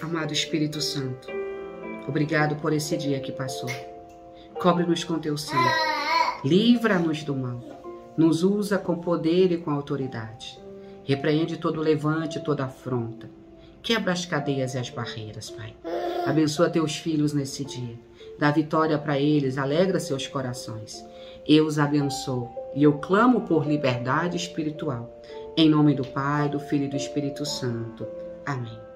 Amado Espírito Santo, obrigado por esse dia que passou. Cobre-nos com teu sangue. Livra-nos do mal. Nos usa com poder e com autoridade. Repreende todo levante, toda afronta. Quebra as cadeias e as barreiras, Pai. Abençoa teus filhos nesse dia. Dá vitória para eles, alegra seus corações. Eu os abençoo e eu clamo por liberdade espiritual. Em nome do Pai, do Filho e do Espírito Santo. Amém.